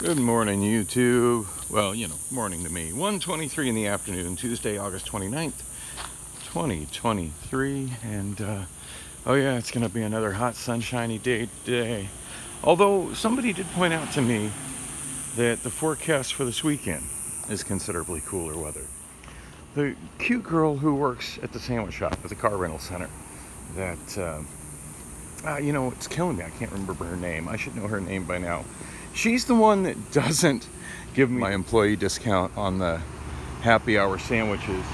Good morning, YouTube. Well, you know, morning to me. 1.23 in the afternoon, Tuesday, August 29th, 2023. And, uh, oh yeah, it's going to be another hot, sunshiny day today. Although, somebody did point out to me that the forecast for this weekend is considerably cooler weather. The cute girl who works at the sandwich shop at the car rental center that, uh, uh, you know, it's killing me. I can't remember her name. I should know her name by now She's the one that doesn't give me my employee discount on the happy hour sandwiches.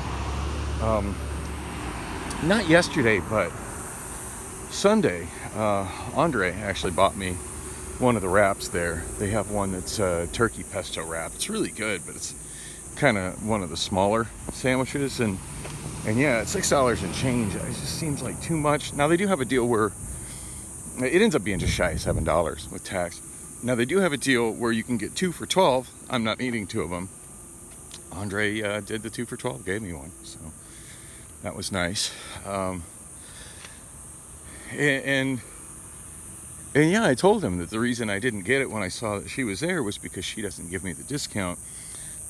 Um, not yesterday, but Sunday, uh, Andre actually bought me one of the wraps there. They have one that's a turkey pesto wrap. It's really good, but it's kind of one of the smaller sandwiches. And and yeah, it's six dollars and change. It just seems like too much. Now they do have a deal where it ends up being just shy of seven dollars with tax. Now they do have a deal where you can get two for 12. I'm not eating two of them. Andre uh, did the two for 12, gave me one. So that was nice. Um, and, and, and yeah, I told him that the reason I didn't get it when I saw that she was there was because she doesn't give me the discount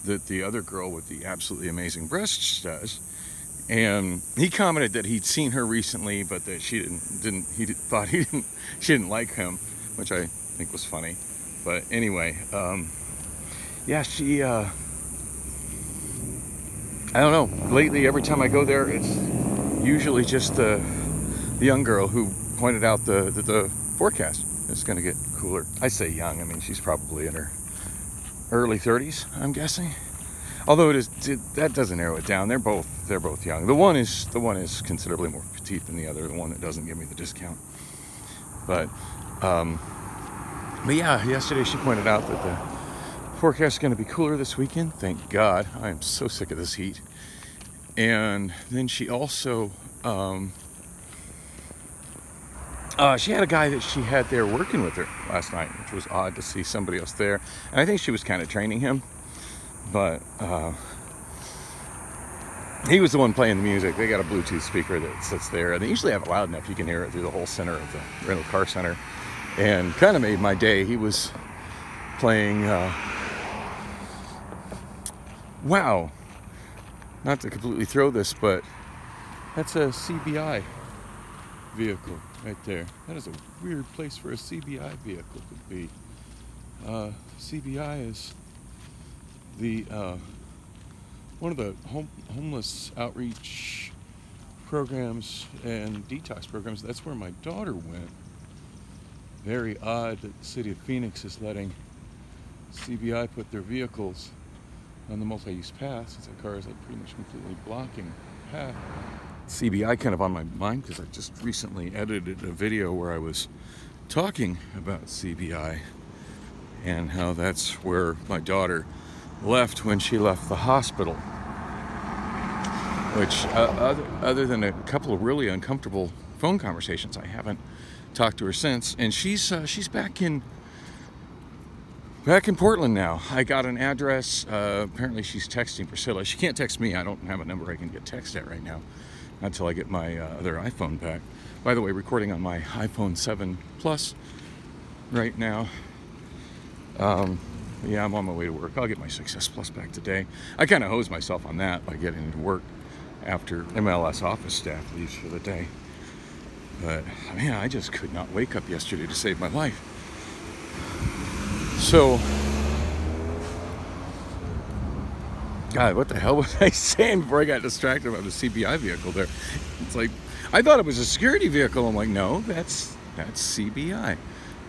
that the other girl with the absolutely amazing breasts does. And he commented that he'd seen her recently, but that she didn't didn't he thought he didn't she didn't like him, which I think was funny. But anyway, um, yeah, she, uh, I don't know. Lately, every time I go there, it's usually just the, the young girl who pointed out the, the, the forecast is going to get cooler. I say young, I mean, she's probably in her early 30s, I'm guessing. Although it is that doesn't narrow it down. They're both they're both young. The one is the one is considerably more petite than the other. The one that doesn't give me the discount. But um, but yeah, yesterday she pointed out that the forecast is going to be cooler this weekend. Thank God. I am so sick of this heat. And then she also, um, uh, she had a guy that she had there working with her last night, which was odd to see somebody else there. And I think she was kind of training him, but uh, he was the one playing the music. They got a Bluetooth speaker that sits there, and they usually have it loud enough you can hear it through the whole center of the rental car center and kind of made my day. He was playing, uh, wow, not to completely throw this, but that's a CBI vehicle right there. That is a weird place for a CBI vehicle to be. Uh, CBI is the uh, one of the home, homeless outreach programs and detox programs. That's where my daughter went very odd that the city of Phoenix is letting CBI put their vehicles on the multi-use path since that car is like pretty much completely blocking the path. CBI kind of on my mind because I just recently edited a video where I was talking about CBI and how that's where my daughter left when she left the hospital. Which, uh, other, other than a couple of really uncomfortable phone conversations, I haven't talked to her since, and she's uh, she's back in back in Portland now. I got an address. Uh, apparently, she's texting Priscilla. She can't text me. I don't have a number I can get text at right now until I get my uh, other iPhone back. By the way, recording on my iPhone 7 Plus right now. Um, yeah, I'm on my way to work. I'll get my Success Plus back today. I kind of hose myself on that by getting into work after MLS office staff leaves for the day. But man, I just could not wake up yesterday to save my life. So, God, what the hell was I saying before I got distracted about the CBI vehicle there? It's like, I thought it was a security vehicle. I'm like, no, that's that's CBI.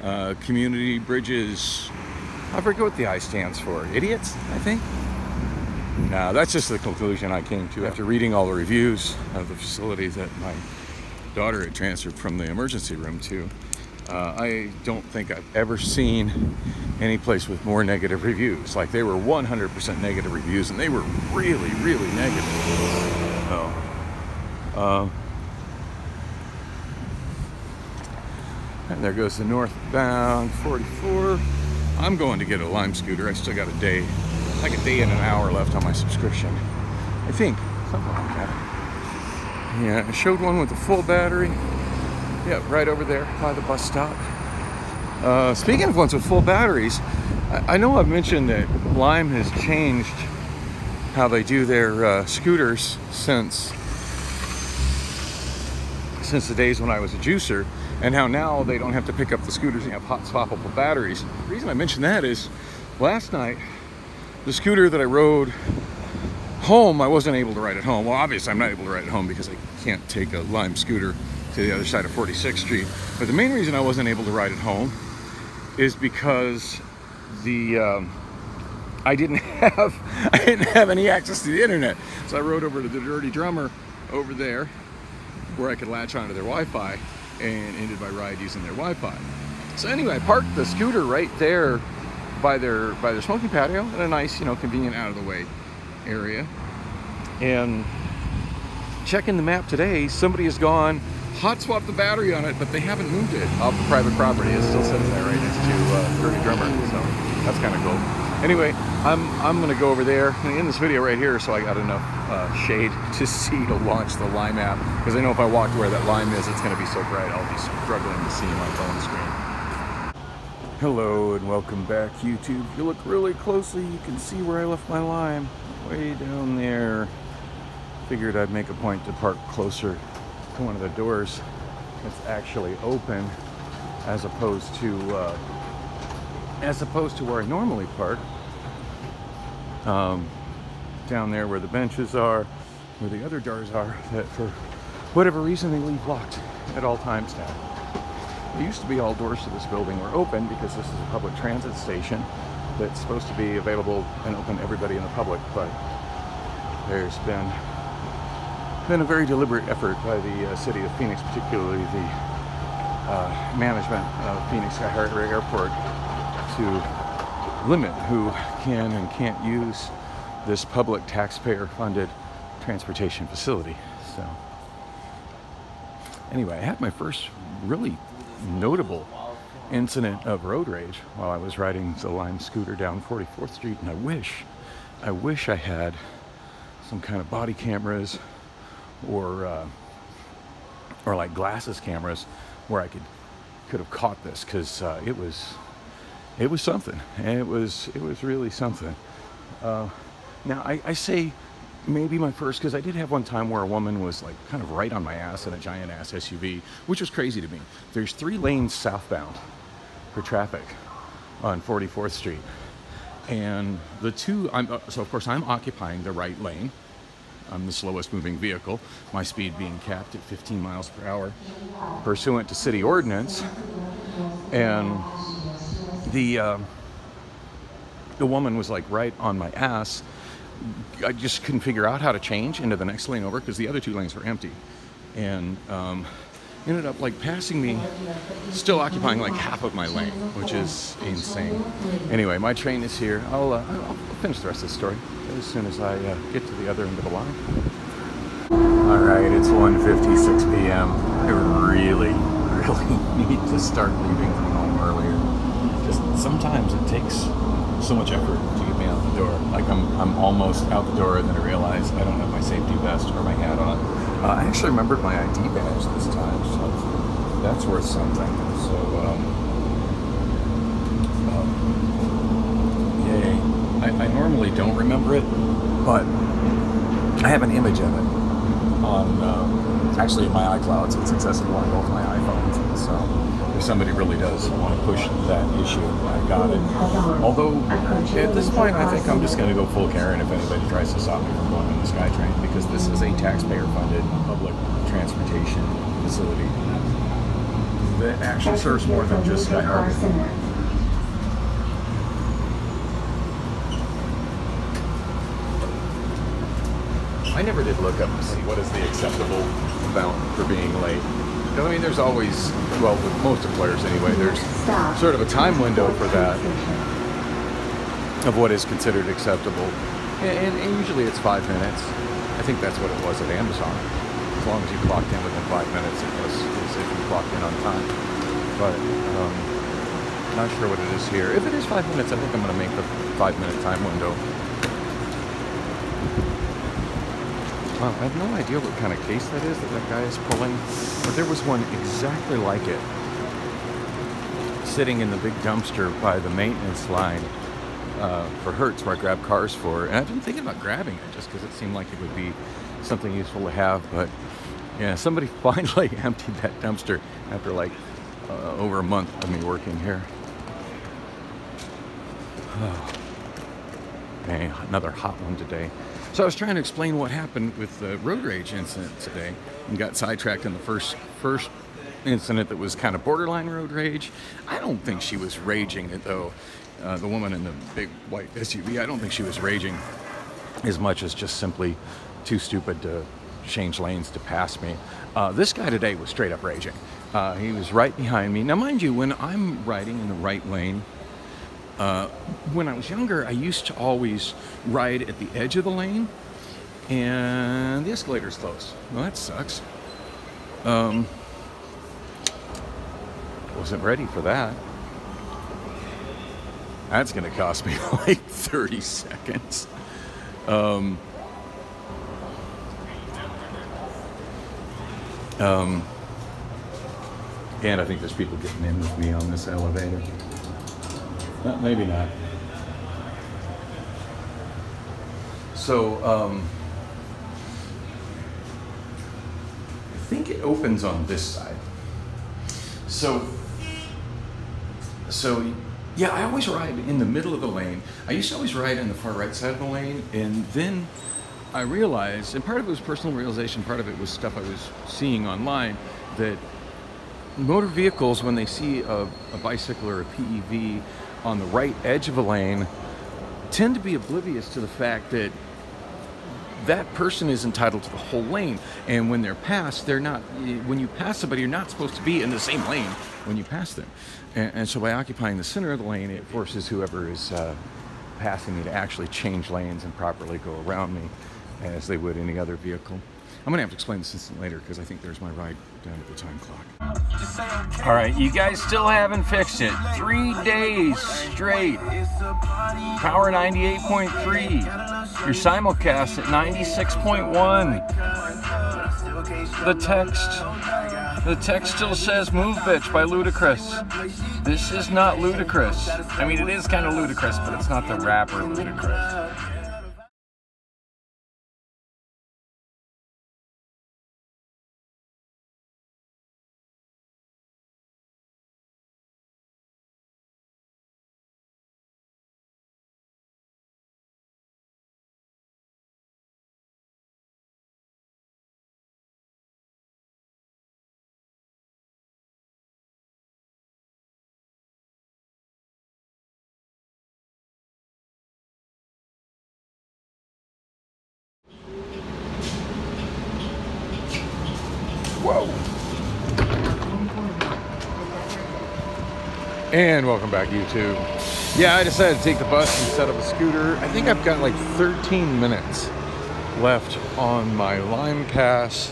Uh, community Bridges, I forget what the I stands for. Idiots, I think. No, that's just the conclusion I came to after reading all the reviews of the facility that my daughter had transferred from the emergency room to. Uh, I don't think I've ever seen any place with more negative reviews. Like they were 100% negative reviews, and they were really, really negative. Oh. Uh, and there goes the northbound 44. I'm going to get a Lime scooter. I still got a day, like a day and an hour left on my subscription. I think, something like that. Yeah, I showed one with a full battery. Yeah, right over there by the bus stop. Uh, speaking of ones with full batteries, I, I know I've mentioned that Lime has changed how they do their uh, scooters since since the days when I was a juicer, and how now they don't have to pick up the scooters and have hot swappable batteries. The reason I mention that is last night, the scooter that I rode home, I wasn't able to ride at home. Well, obviously, I'm not able to ride at home because I can't take a Lime scooter to the other side of 46th Street. But the main reason I wasn't able to ride at home is because the um, I didn't have I didn't have any access to the internet. So I rode over to the Dirty Drummer over there where I could latch onto their Wi-Fi and ended my ride using their Wi-Fi. So anyway, I parked the scooter right there by their by their smoking patio in a nice, you know, convenient out of the way area. And checking the map today, somebody has gone hot swapped the battery on it, but they haven't moved it off the private property. It's still sitting there right next to uh, Dirty Drummer, so that's kind of cool. Anyway, I'm I'm gonna go over there in this video right here, so I got enough uh, shade to see to launch the Lime app because I know if I walk to where that Lime is, it's gonna be so bright I'll be struggling to see my phone screen. Hello and welcome back, YouTube. If you look really closely, you can see where I left my Lime, way down there. Figured I'd make a point to park closer to one of the doors that's actually open as opposed to uh, as opposed to where I normally park um, down there where the benches are where the other doors are that for whatever reason they leave locked at all times now. It used to be all doors to this building were open because this is a public transit station that's supposed to be available and open to everybody in the public but there's been been a very deliberate effort by the uh, city of Phoenix, particularly the uh, management of Phoenix Sky Harbor Airport, to limit who can and can't use this public taxpayer-funded transportation facility. So, anyway, I had my first really notable incident of road rage while I was riding the Lime scooter down 44th Street, and I wish, I wish I had some kind of body cameras or uh, or like glasses cameras where I could could have caught this because uh, it was it was something. And it was it was really something. Uh, now I, I, say maybe my first because I did have one time where a woman was like kind of right on my ass in a giant ass SUV which was crazy to me there's three lanes southbound for traffic on 44th Street and the two I'm uh, so of course I'm occupying the right lane I'm the slowest moving vehicle, my speed being capped at 15 miles per hour pursuant to city ordinance. And the, uh, the woman was like right on my ass. I just couldn't figure out how to change into the next lane over because the other two lanes were empty. And um, ended up like passing me, still occupying like half of my lane, which is insane. Anyway, my train is here. I'll, uh, I'll finish the rest of the story as soon as I uh, get to the other end of the line. All right, it's 1.56 p.m. I really, really need to start leaving from home earlier. Just sometimes it takes so much effort out the door. Like I'm, I'm almost out the door and then I realize I don't have my safety vest or my hat on. Uh, I actually remembered my ID badge this time, so that's worth something. So, um, um, yay. I, I, normally don't remember it, but I have an image of it on, um, actually in my iCloud, so it's accessible on both my iPhones. So if somebody really does want to push that issue, I got it. Although at this point, I think I'm just going to go full Karen if anybody tries to stop me from going on the SkyTrain because this is a taxpayer-funded public transportation facility that actually serves more than just Sky Harbor. I never did look up to see what is the acceptable amount for being late. I mean, there's always, well, with most employers anyway, there's sort of a time window for that of what is considered acceptable. And, and, usually it's five minutes. I think that's what it was at Amazon. As long as you clocked in within five minutes, it was as if you clocked in on time. But um, not sure what it is here. If it is five minutes, I think I'm going to make the five minute time window. Wow, I have no idea what kind of case that is that that guy is pulling, but there was one exactly like it sitting in the big dumpster by the maintenance line uh, for Hertz where I grab cars for. And I've been thinking about grabbing it just because it seemed like it would be something useful to have. But yeah, somebody finally emptied that dumpster after like uh, over a month of me working here. Oh. Okay, another hot one today. So I was trying to explain what happened with the road rage incident today and got sidetracked in the first first incident that was kind of borderline road rage. I don't think she was raging though. Uh, the woman in the big white SUV, I don't think she was raging as much as just simply too stupid to change lanes to pass me. Uh, this guy today was straight up raging. Uh, he was right behind me. Now, mind you, when I'm riding in the right lane, uh, when I was younger, I used to always ride at the edge of the lane, and the escalator's closed. Well, that sucks. Um, wasn't ready for that. That's going to cost me like 30 seconds. Um, um, and I think there's people getting in with me on this elevator. Maybe not. So, um, I think it opens on this side. So, so yeah, I always ride in the middle of the lane. I used to always ride on the far right side of the lane, and then I realized, and part of it was personal realization, part of it was stuff I was seeing online, that motor vehicles, when they see a, a bicycle or a PEV on the right edge of a lane, tend to be oblivious to the fact that that person is entitled to the whole lane. And when they're passed, they're not, when you pass somebody, you're not supposed to be in the same lane when you pass them. And, and so by occupying the center of the lane, it forces whoever is uh, passing me to actually change lanes and properly go around me as they would any other vehicle. I'm gonna have to explain this incident later because I think there's my ride down at the time clock. All right, you guys still haven't fixed it. Three days straight. Power 98.3. Your simulcast at 96.1. The text, the text still says "Move Bitch" by Ludacris. This is not Ludacris. I mean, it is kind of ludicrous, but it's not the rapper Ludacris. Whoa. And welcome back, YouTube. Yeah, I decided to take the bus instead of a scooter. I think I've got like 13 minutes left on my Lime Pass,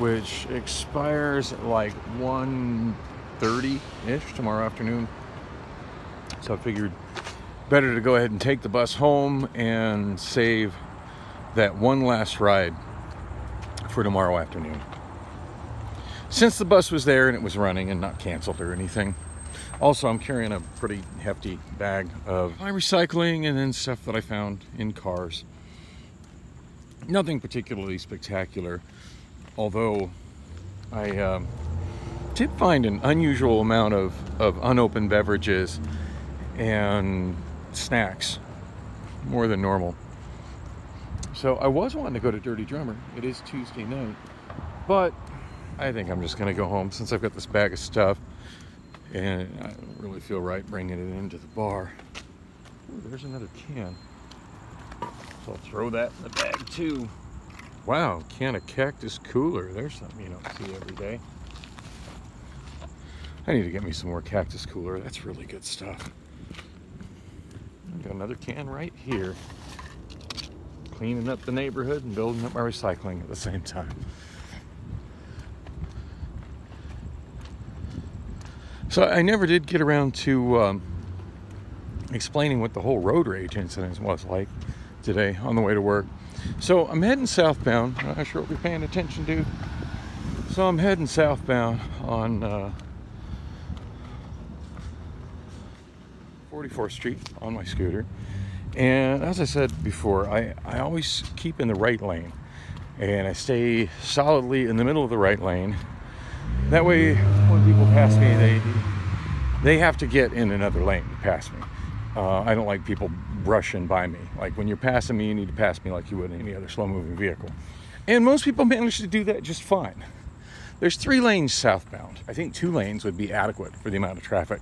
which expires like 1.30-ish tomorrow afternoon. So I figured better to go ahead and take the bus home and save that one last ride for tomorrow afternoon since the bus was there and it was running and not canceled or anything. Also, I'm carrying a pretty hefty bag of my recycling and then stuff that I found in cars. Nothing particularly spectacular, although I um, did find an unusual amount of, of unopened beverages and snacks, more than normal. So I was wanting to go to Dirty Drummer. It is Tuesday night, but I think I'm just going to go home since I've got this bag of stuff and I don't really feel right bringing it into the bar. Ooh, there's another can. So I'll throw that in the bag too. Wow, can of cactus cooler. There's something you don't see every day. I need to get me some more cactus cooler. That's really good stuff. I've got another can right here. Cleaning up the neighborhood and building up my recycling at the same time. So I never did get around to um, explaining what the whole road rage incident was like today on the way to work. So I'm heading southbound. I'm not sure what you're paying attention to. So I'm heading southbound on uh, 44th Street on my scooter. And as I said before, I, I always keep in the right lane. And I stay solidly in the middle of the right lane. That way, when people pass me, they they have to get in another lane to pass me. Uh, I don't like people brushing by me. Like when you're passing me, you need to pass me like you would any other slow moving vehicle. And most people manage to do that just fine. There's three lanes southbound. I think two lanes would be adequate for the amount of traffic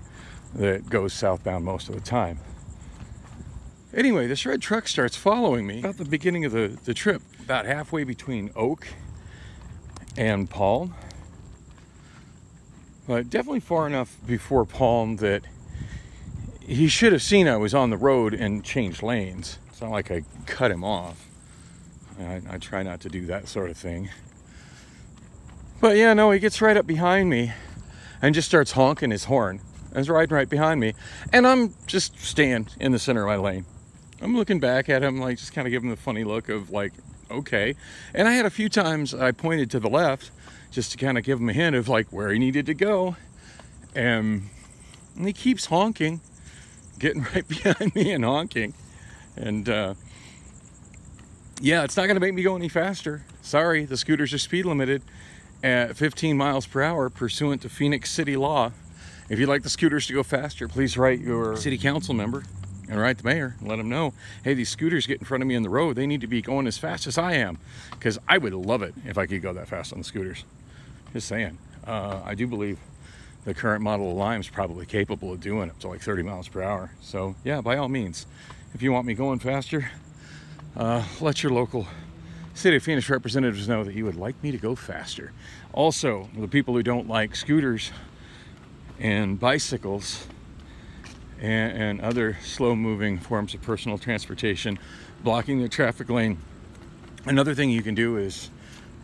that goes southbound most of the time. Anyway, this red truck starts following me about the beginning of the, the trip, about halfway between Oak and Palm. But definitely far enough before Palm that he should have seen I was on the road and changed lanes. It's not like I cut him off. I, I try not to do that sort of thing. But yeah, no, he gets right up behind me and just starts honking his horn. He's riding right behind me. And I'm just staying in the center of my lane. I'm looking back at him, like just kind of giving him the funny look of like, okay. And I had a few times I pointed to the left just to kind of give him a hint of like where he needed to go. And, and he keeps honking, getting right behind me and honking. And uh, yeah, it's not going to make me go any faster. Sorry, the scooters are speed limited at 15 miles per hour pursuant to Phoenix City law. If you'd like the scooters to go faster, please write your city council member and write the mayor and let them know, hey, these scooters get in front of me in the road. They need to be going as fast as I am because I would love it if I could go that fast on the scooters. Just saying. Uh, I do believe the current model of Lime is probably capable of doing up to like 30 miles per hour. So yeah, by all means, if you want me going faster, uh, let your local City of Phoenix representatives know that you would like me to go faster. Also, the people who don't like scooters and bicycles and, and other slow moving forms of personal transportation blocking the traffic lane, another thing you can do is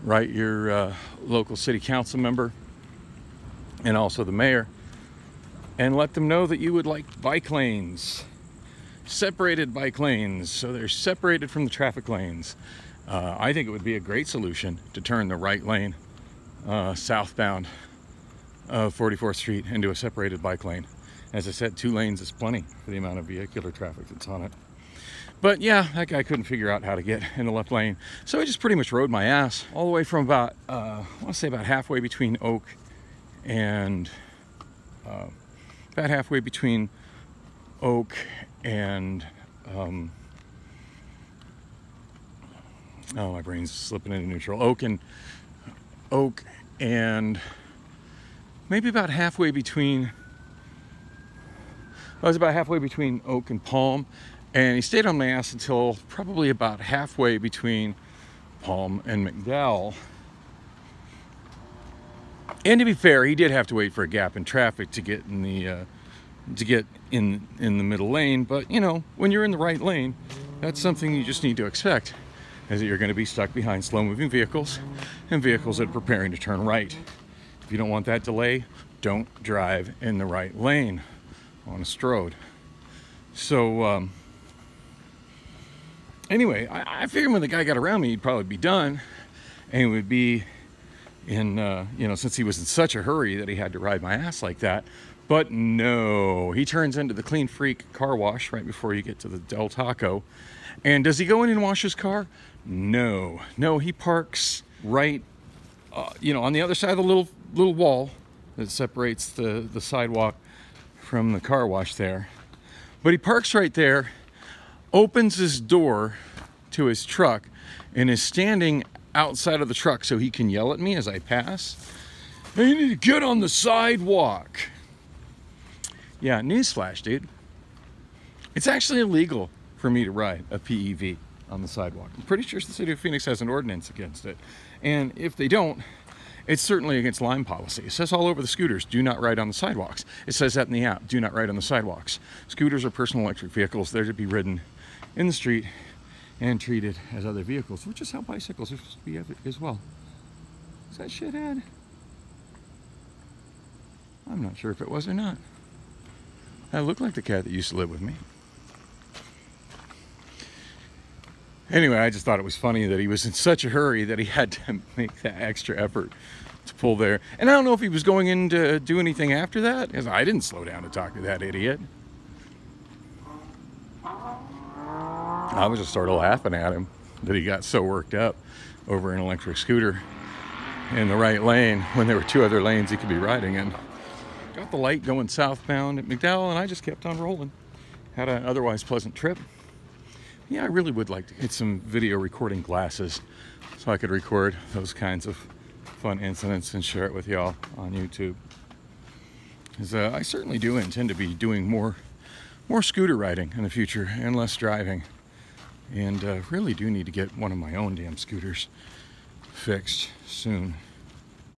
write your uh, local city council member and also the mayor and let them know that you would like bike lanes separated bike lanes so they're separated from the traffic lanes uh, I think it would be a great solution to turn the right lane uh, southbound of 44th Street into a separated bike lane. As I said, two lanes is plenty for the amount of vehicular traffic that's on it. But yeah, that guy couldn't figure out how to get in the left lane. So I just pretty much rode my ass all the way from about, uh, I want to say about halfway between Oak and, uh, about halfway between Oak and, um, oh my brain's slipping into neutral oak and oak and maybe about halfway between I was about halfway between oak and palm and he stayed on my ass until probably about halfway between palm and mcdowell and to be fair he did have to wait for a gap in traffic to get in the uh, to get in in the middle lane but you know when you're in the right lane that's something you just need to expect is that you're going to be stuck behind slow moving vehicles and vehicles that are preparing to turn right. If you don't want that delay, don't drive in the right lane on a stroad. So, um, anyway, I, I figured when the guy got around me, he'd probably be done and it would be in, uh, you know, since he was in such a hurry that he had to ride my ass like that. But no, he turns into the Clean Freak car wash right before you get to the Del Taco. And does he go in and wash his car? No, no, he parks right, uh, you know, on the other side of the little little wall that separates the the sidewalk from the car wash there. But he parks right there, opens his door to his truck, and is standing outside of the truck so he can yell at me as I pass. You need to get on the sidewalk. Yeah, newsflash, dude. It's actually illegal for me to ride a PEV on the sidewalk. I'm pretty sure the city of Phoenix has an ordinance against it. And if they don't, it's certainly against Lime policy. It says all over the scooters, do not ride on the sidewalks. It says that in the app, do not ride on the sidewalks. Scooters are personal electric vehicles. They're to be ridden in the street and treated as other vehicles, which is how bicycles are supposed to be as well. Is that shithead? I'm not sure if it was or not. That looked like the cat that used to live with me. Anyway, I just thought it was funny that he was in such a hurry that he had to make that extra effort to pull there. And I don't know if he was going in to do anything after that, because I didn't slow down to talk to that idiot. I was just sort of laughing at him that he got so worked up over an electric scooter in the right lane when there were two other lanes he could be riding in. Got the light going southbound at McDowell, and I just kept on rolling. Had an otherwise pleasant trip. Yeah, I really would like to get some video recording glasses so I could record those kinds of fun incidents and share it with y'all on YouTube. Because uh, I certainly do intend to be doing more, more scooter riding in the future and less driving. And uh, really do need to get one of my own damn scooters fixed soon.